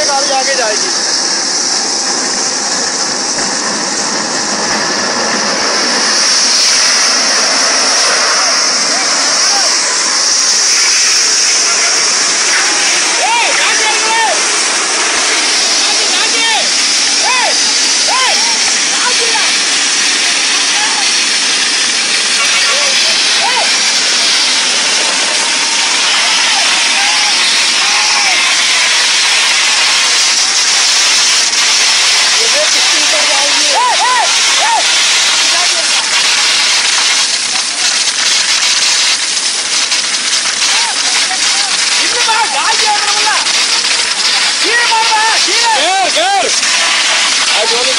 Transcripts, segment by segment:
ऊपर गाड़ी आगे जाएगी।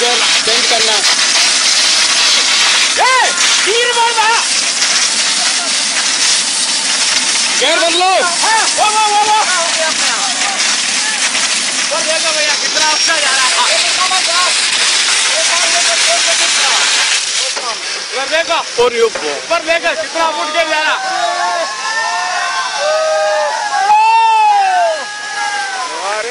चेंज करना। गेयर बदलो। भैया कितना अच्छा जा रहा है। देखो और ये देखो कितना फुट के जा रहा अरे ऊपर का मम्मी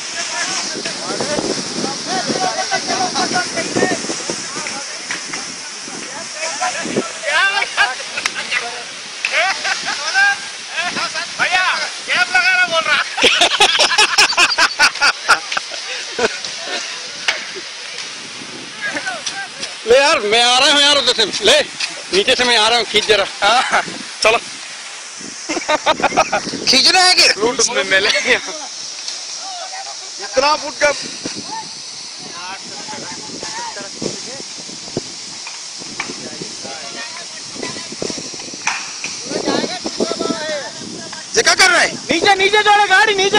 ले यार मैं आ रहा हूँ यार उधर से। ले नीचे से मैं आ रहा हूँ खींच जरा। हाँ चलो। खींचना है कि? रूट में मिले इतना फुट का जगह कर रहा नीचे नीचे जोड़े गाड़ी नीचे।